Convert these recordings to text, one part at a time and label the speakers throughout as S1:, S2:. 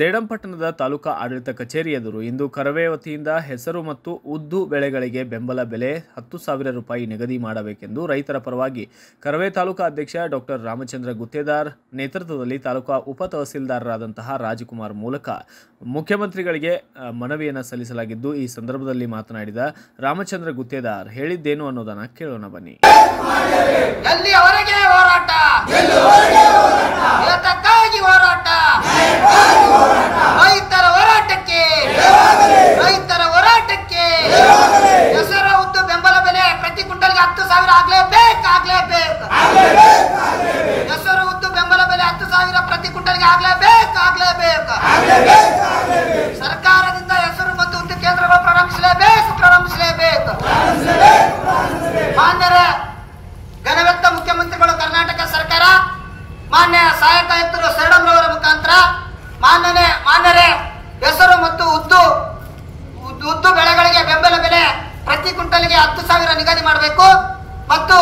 S1: ಸೇಡಂ ಪಟ್ಟಣದ ತಾಲೂಕಾ ಆಡಳಿತ ಕಚೇರಿ ಎದುರು ಇಂದು ಕರವೇ ವತಿಯಿಂದ ಹೆಸರು ಮತ್ತು ಉದ್ದು ಬೆಳೆಗಳಿಗೆ ಬೆಂಬಲ ಬೆಲೆ ಹತ್ತು ಸಾವಿರ ರೂಪಾಯಿ ನಿಗದಿ ಮಾಡಬೇಕೆಂದು ರೈತರ ಪರವಾಗಿ ಕರವೇ ತಾಲೂಕಾ ಅಧ್ಯಕ್ಷ ಡಾಕ್ಟರ್ ರಾಮಚಂದ್ರ ಗುತ್ತೇದಾರ್ ನೇತೃತ್ವದಲ್ಲಿ ತಾಲೂಕಾ ಉಪ ತಹಸೀಲ್ದಾರರಾದಂತಹ ರಾಜಕುಮಾರ್ ಮೂಲಕ ಮುಖ್ಯಮಂತ್ರಿಗಳಿಗೆ ಮನವಿಯನ್ನು ಸಲ್ಲಿಸಲಾಗಿದ್ದು, ಈ ಸಂದರ್ಭದಲ್ಲಿ ಮಾತನಾಡಿದ ರಾಮಚಂದ್ರ ಗುತ್ತೇದಾರ್ ಹೇಳಿದ್ದೇನು ಅನ್ನೋದನ್ನು ಕೇಳೋಣ ಬನ್ನಿ
S2: ಎಲ್ಲಿಯವರೆಗೆ ಹೋರಾಟ ಏತಕ್ಕಾಗಿ ಹೋರಾಟ ರೈತರ ಹೋರಾಟಕ್ಕೆ ರೈತರ ಹೋರಾಟಕ್ಕೆ ಹೆಸರ ಉದ್ದು ಬೆಂಬಲ ಬೆಲೆ ಪ್ರತಿ ಕ್ವಿಂಟಲ್ಗೆ ಹತ್ತು ಸಾವಿರ ಆಗ್ಲೇಬೇಕು ಆಗ್ಲೇಬೇಕು ಹೆಸರು ಉದ್ದು ಬೆಂಬಲ ಬೆಲೆ ಹತ್ತು ಸಾವಿರ ಪ್ರತಿ ಕುಂಟಲ್ಗೆ ಆಗ್ಲೇಬೇಕು. ಆಗ್ಲೇಬೇಕು ಸರ್ಕಾರದಿಂದ ಹೆಸರು ಮತ್ತು ಉದ್ದು ಕೇಂದ್ರಗಳು ಪ್ರಾರಂಭಿಸಲೇಬೇಕು ಪ್ರಾರಂಭಿಸಲೇಬೇಕು. ಮಾನ್ಯರ ಘನವೆತ್ತ ಮುಖ್ಯಮಂತ್ರಿಗಳು ಕರ್ನಾಟಕ ಸರ್ಕಾರ ಮಾನ್ಯ ಸಹಾಯಕ ಆಯುಕ್ತರು ಸರಡಂರವರ ಮುಖಾಂತರ ಮಾನ್ಯನೆ ಮಾನ್ಯರೇ ಹೆಸರು ಮತ್ತು ಉದ್ದು ಉದ್ದು- ಬೆಳೆಗಳಿಗೆ ಬೆಂಬಲ ಬೆಲೆ ಪ್ರತಿ ಕ್ವಿಂಟಲ್ಗೆ ಹತ್ತು ಸಾವಿರ ನಿಗದಿ ಮಾಡಬೇಕು ಮತ್ತು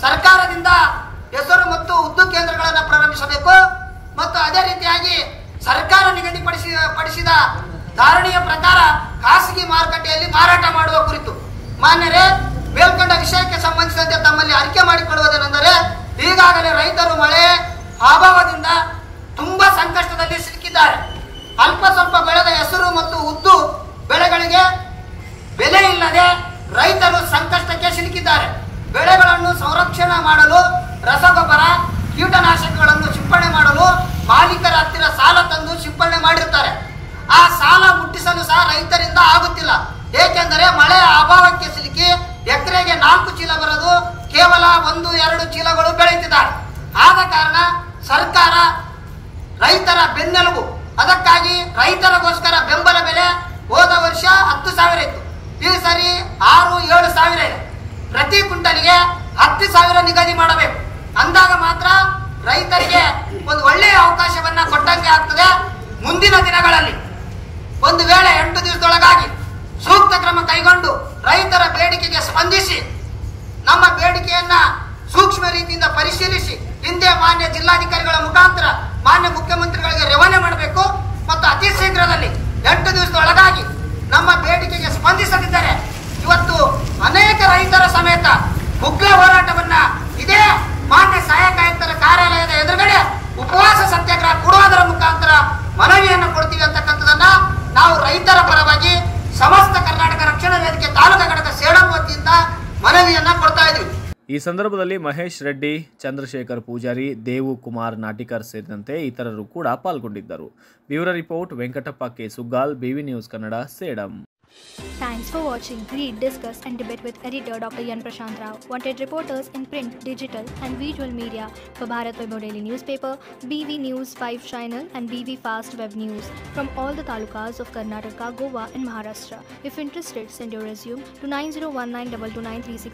S2: ಸರ್ಕಾರದಿಂದ ಹೆಸರು ಮತ್ತು ಉದ್ದು ಕೇಂದ್ರಗಳನ್ನು ಪ್ರಾರಂಭಿಸಬೇಕು ಮತ್ತು ಅದೇ ರೀತಿಯಾಗಿ ಸರ್ಕಾರ ನಿಗದಿಪಡಿಸಿ ಧಾರಣೆಯ ಪ್ರಕಾರ ಖಾಸಗಿ ಮಾರುಕಟ್ಟೆಯಲ್ಲಿ ಮಾರಾಟ ಮಾಡುವ ಕುರಿತು ಮಾನ್ಯರೇ, ಮೇಲ್ಕಂಡ ವಿಷಯಕ್ಕೆ ಸಂಬಂಧಿಸಿದಂತೆ ತಮ್ಮಲ್ಲಿ ಅರಿಕೆ ಮಾಡಿಕೊಳ್ಳುವುದೇನೆಂದರೆ, ಈಗಾಗಲೇ ರೈತರು ಮಳೆ ಅಭಾವದಿಂದ ತುಂಬಾ ಸಂಕಷ್ಟದಲ್ಲಿ ಸಿಲುಕಿದ್ದಾರೆ. ಅಲ್ಪ ಸ್ವಲ್ಪ ಬೆಳೆದ ಹೆಸರು ಮತ್ತು ಉದ್ದು ಬೆಳೆಗಳಿಗೆ ಬೆಲೆ ಇಲ್ಲದೆ ರೈತರು ಸಂಕಷ್ಟಕ್ಕೆ ಸಿಲುಕಿದ್ದಾರೆ. ಬೆಳೆಗಳನ್ನು ಸಂರಕ್ಷಣೆ ಮಾಡಲು ರಸಗೊಬ್ಬರ, ಕೀಟನಾಶಕಗಳನ್ನು ಆಗುತ್ತಿಲ್ಲ. ಏಕೆಂದರೆ ಮಳೆ ಅಭಾವಕ್ಕೆ ಸಿಲುಕಿ ಎಕರೆಗೆ ನಾಲ್ಕು ಚೀಲ ಬರೋದು ಕೇವಲ ಒಂದು, ಎರಡು ಚೀಲಗಳು ಬೆಳೆಯುತ್ತಿದ್ದಾರೆ. ಆದ ಕಾರಣ ಸರ್ಕಾರ ರೈತರ ಬೆನ್ನೆಲುಬು, ಅದಕ್ಕಾಗಿ ರೈತರಗೋಸ್ಕರ ಬೆಂಬಲ ಬೆಲೆ ಹೋದ ವರ್ಷ ಹತ್ತು ಸಾವಿರ ಇತ್ತು. ಈ ಸರಿ ಆರು, ಏಳು ಸಾವಿರ ಇದೆ. ಪ್ರತಿ ಕ್ವಿಂಟಲ್ಗೆ ಹತ್ತು ಸಾವಿರ ನಿಗದಿ ಮಾಡಬೇಕು. ಅಂದಾಗ ಮಾತ್ರ ರೈತರಿಗೆ ಒಂದು ಒಳ್ಳೆಯ ಅವಕಾಶವನ್ನ ಕೊಟ್ಟಂಗೆ ಆಗ್ತದೆ ಮುಂದಿನ ದಿನಗಳಲ್ಲಿ. ಒಂದು ವೇಳೆ ರೀತಿಯಿಂದ ಪರಿಶೀಲಿಸಿ ಹಿಂದೆ ಮಾನ್ಯ ಜಿಲ್ಲಾಧಿಕಾರಿಗಳ ಮುಖಾಂತರ ಮಾನ್ಯ ಮುಖ್ಯಮಂತ್ರಿಗಳಿಗೆ ರವಾನೆ ಮಾಡಬೇಕು ಮತ್ತು ಅತಿ ಶೀಘ್ರದಲ್ಲಿ ಎಂಟು ದಿವಸದೊಳಗಾಗಿ ನಮ್ಮ ಬೇಡಿಕೆಗೆ ಸ್ಪಂದಿಸದಿದ್ದರೆ ಇವತ್ತು ಅನೇಕ ರೈತರ ಸಮೇತ ಉಗ್ರ ಹೋರಾಟವನ್ನ ಇದೇ ಮಾನ್ಯ ಸಹಾಯಕ ಆಯುಕ್ತರ ಕಾರ್ಯಾಲಯದ ಎದುರುಗಡೆ ಉಪವಾಸ ಸತ್ಯಾಗ್ರಹ ಕೊಡುವುದರ ಮುಖಾಂತರ ಮನವಿಯನ್ನು ಕೊಡ್ತೀವಿ ಅಂತಕ್ಕಂಥದನ್ನ ನಾವು ರೈತರ ಪರವಾಗಿ ಸಮಸ್ತ ಕರ್ನಾಟಕ ರಕ್ಷಣಾ ವೇದಿಕೆ ತಾಲೂಕಾ ಘಟಕ ಸೇಡಂ ವತಿಯಿಂದ ಮನವಿಯನ್ನ ಕೊಡ್ತಾ ಇದ್ದೀವಿ
S1: ಈ ಸಂದರ್ಭದಲ್ಲಿ ಮಹೇಶ್ ರೆಡ್ಡಿ ಚಂದ್ರಶೇಖರ್ ಪೂಜಾರಿ ದೇವು ಕುಮಾರ್ ನಾಟಿಕರ್ ಸೇರಿದಂತೆ ಇತರರು ಕೂಡ ಪಾಲ್ಗೊಂಡಿದ್ದರು bureau report Venkatappa K Suggal BV news Kannada Sedam
S3: Thanks for watching Read, Discuss and Debate with editor Dr. Yan Prashant Rao. Wanted reporters in print, digital and visual media for Bharat Vaibhav Daily Newspaper, BV News 5 Channel and BV Fast Web News from all the talukas of Karnataka, Goa and Maharashtra. If interested, send your resume to 9019229369